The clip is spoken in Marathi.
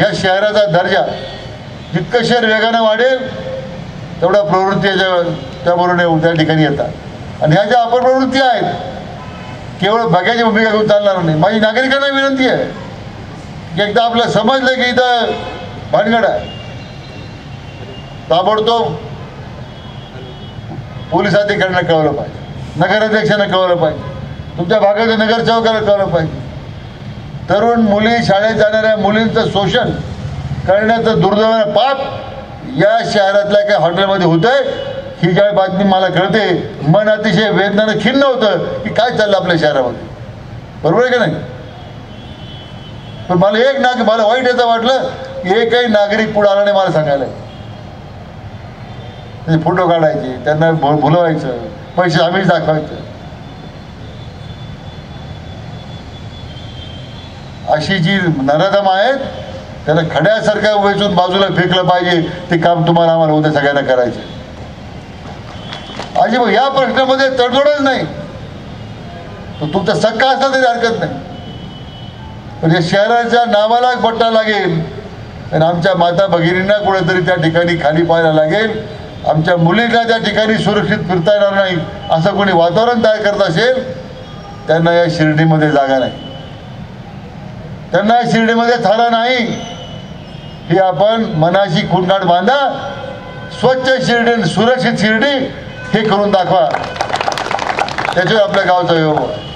या शहराचा दर्जा जितकं शहर वेगानं वाढेल तेवढ्या प्रवृत्ती त्याबरोबर त्या ठिकाणी येतात. आणि ह्या ज्या अपप्रवृत्ती आहेत केवळ बघ्याची भूमिका घेऊन चालणार नाही. माझी नागरिकांना विनंती आहे की एकदा आपलं समजलं की इथं भानगड आहे. ताबडतोब पोलीस अधिकाऱ्यांना कळवलं पाहिजे. नगराध्यक्षांना कळवलं पाहिजे. तुमच्या भागाच्या नगरसेवकाला कळवलं पाहिजे. तरुण मुली शाळेत जाणाऱ्या मुलींचं शोषण करण्याचं दुर्दैवाने पाप या शहरातल्या काही हॉटेलमध्ये होतंय. ही ज्यावेळी बातमी मला कळते मन अतिशय वेदनानं खिन्न होतं की काय चाललं आपल्या शहरामध्ये. बरोबर आहे का नाही? पण मला एक नाग मला वाईट याचं वाटलं की एकही नागरिक पुढे आला नाही मला सांगायला. फोटो काढायचे त्यांना भुलवायचं पैसे आम्हीच दाखवायचं. अशी जी नरदम आहेत त्याला खड्यासारख्या वेचून बाजूला फेकलं पाहिजे ते काम तुम्हाला आम्हाला उद्या सगळ्यांना करायचे अजिबात या प्रश्नामध्ये तडजोडच नाही. तुमचा सक्का असला तरी हरकत नाही. म्हणजे शहराच्या नावाला पट्टा लागेल आणि आमच्या माता भगिनींना कुठेतरी त्या ठिकाणी खाली पाहायला लागेल आमच्या मुलींना त्या ठिकाणी सुरक्षित फिरता येणार नाही असं कोणी वातावरण तयार करत असेल त्यांना या शिर्डीमध्ये जागा नाही. त्यांना शिर्डीमध्ये थारा नाही. ही आपण मनाशी खुंडाट बांधा स्वच्छ शिर्डी सुरक्षित शिर्डी हे करून दाखवा. त्याच्यावर आपल्या गावचा व्यवहार